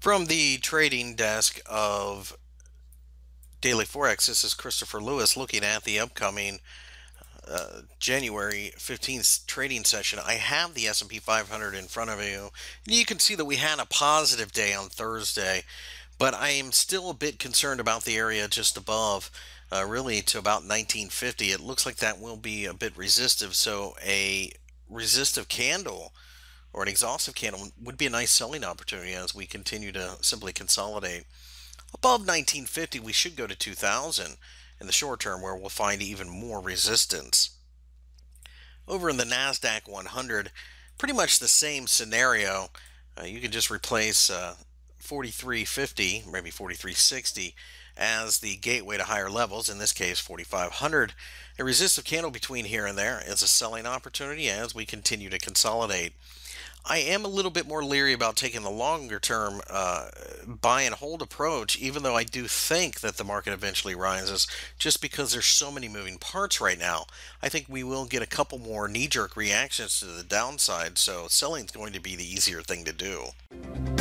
From the trading desk of Daily Forex, this is Christopher Lewis looking at the upcoming uh, January 15th trading session. I have the S&P 500 in front of you. And you can see that we had a positive day on Thursday, but I am still a bit concerned about the area just above, uh, really to about 1950. It looks like that will be a bit resistive, so a resistive candle or an exhaustive candle would be a nice selling opportunity as we continue to simply consolidate. Above 1950, we should go to 2000 in the short term where we'll find even more resistance. Over in the NASDAQ 100, pretty much the same scenario. Uh, you can just replace uh, 4350, maybe 4360, as the gateway to higher levels, in this case 4500. A resistive candle between here and there is a selling opportunity as we continue to consolidate. I am a little bit more leery about taking the longer term uh, buy and hold approach, even though I do think that the market eventually rises, just because there's so many moving parts right now. I think we will get a couple more knee jerk reactions to the downside, so selling is going to be the easier thing to do.